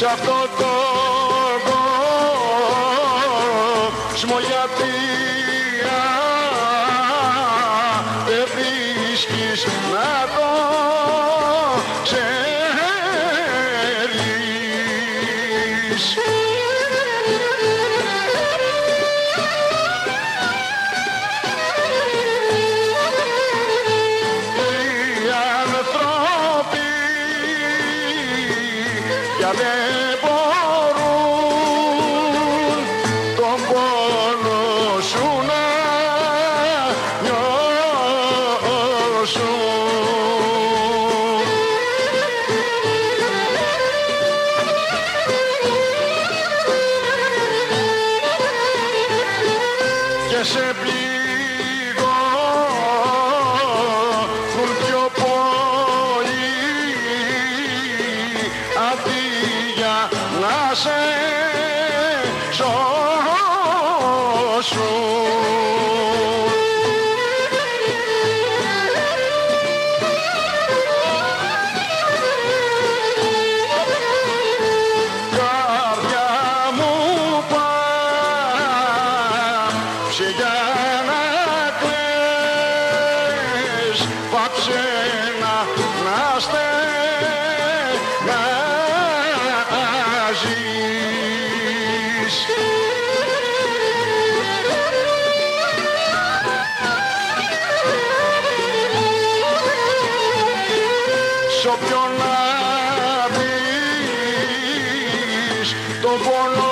σε αυτό το κόσμο γιατί πια δεν μπορούν τον πόνο σου να νιώσουν. και σε πληγώνουν σώσουν. Καρδιά μου πάψε για να κλαις Πάψε να, να όποιον να πεις τον πόνο